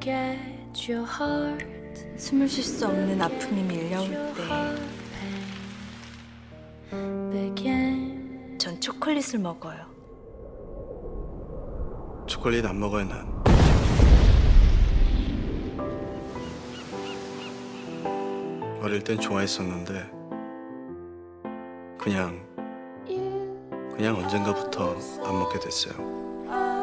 Look at your heart. 숨을 쉴 수 없는 아픔이 밀려올 때, 전 초콜릿을 먹어요. 초콜릿 안 먹어요 난. 어릴 땐 좋아했었는데 그냥 그냥 언젠가부터 안 먹게 됐어요.